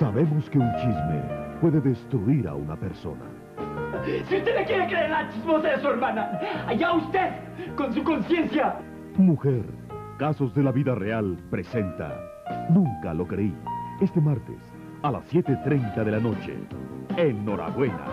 Sabemos que un chisme puede destruir a una persona. Si usted le quiere creer la chismosa de su hermana, allá usted, con su conciencia. Mujer, Casos de la Vida Real presenta Nunca lo creí. Este martes a las 7.30 de la noche. Enhorabuena.